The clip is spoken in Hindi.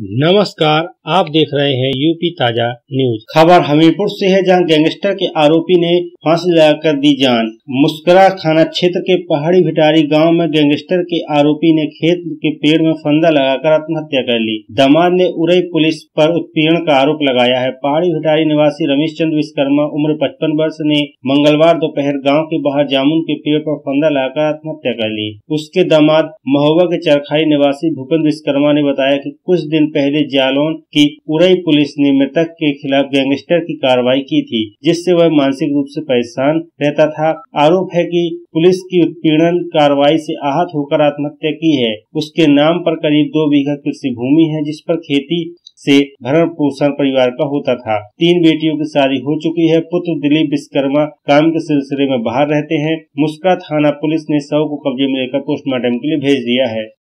नमस्कार, आप देख रहे हैं यूपी ताज़ा न्यूज़। खबर हमीरपुर से है, जहाँ गैंगस्टर के आरोपी ने फांसी लगाकर दी जान। मुस्करा थाना क्षेत्र के पहाड़ी भिटारी गाँव में गैंगस्टर के आरोपी ने खेत के पेड़ में फंदा लगाकर आत्महत्या कर ली। दामाद ने उरई पुलिस पर उत्पीड़न का आरोप लगाया है। पहाड़ी भिटारी निवासी रमेश चंद्र विश्वकर्मा उम्र पचपन वर्ष ने मंगलवार दोपहर गाँव के बाहर जामुन के पेड़ आरोप फंदा लगाकर आत्महत्या कर ली। उसके दामाद महोबा के चरखाई निवासी भूपेंद्र विश्वकर्मा ने बताया की कुछ दिन पहले जालौन की उरई पुलिस ने मृतक के खिलाफ गैंगस्टर की कार्रवाई की थी, जिससे वह मानसिक रूप से परेशान रहता था। आरोप है कि पुलिस की उत्पीड़न कार्रवाई से आहत होकर आत्महत्या की है। उसके नाम पर करीब दो बीघा कृषि भूमि है, जिस पर खेती से भरण पोषण परिवार का होता था। तीन बेटियों की शादी हो चुकी है। पुत्र दिलीप विश्वकर्मा काम के सिलसिले में बाहर रहते हैं। मुस्का थाना पुलिस ने शव को कब्जे में लेकर पोस्टमार्टम के लिए भेज दिया है।